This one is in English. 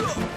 Whoa!